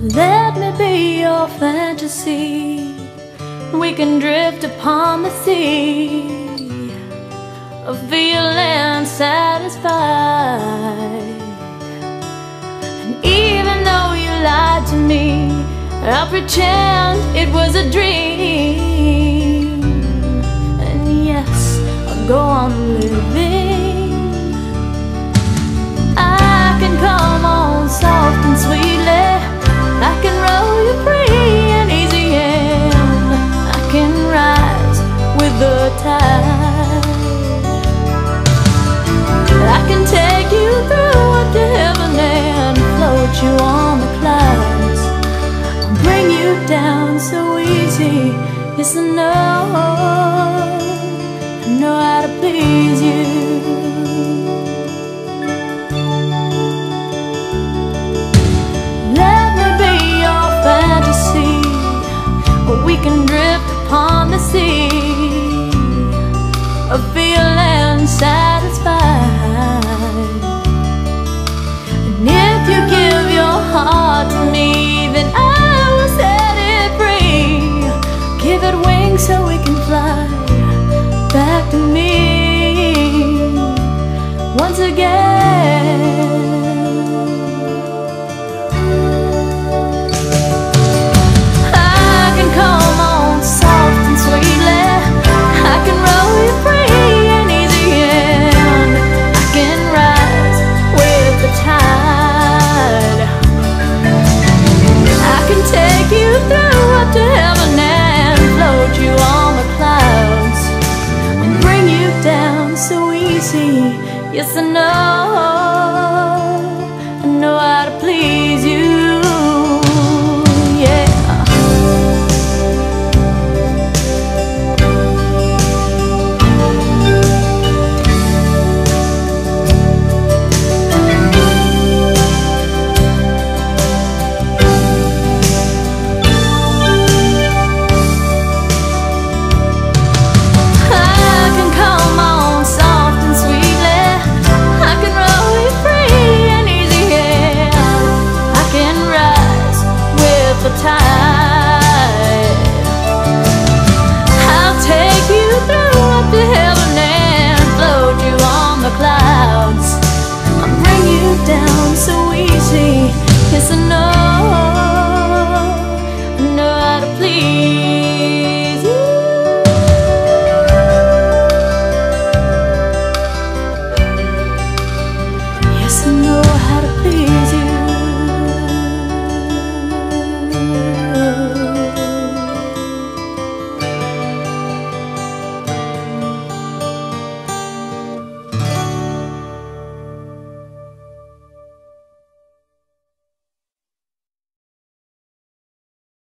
Let me be your fantasy. We can drift upon the sea of feeling satisfied. And even though you lied to me, I'll pretend it was a dream. And yes, I'll go on living. you on the clouds. I'll bring you down so easy. It's enough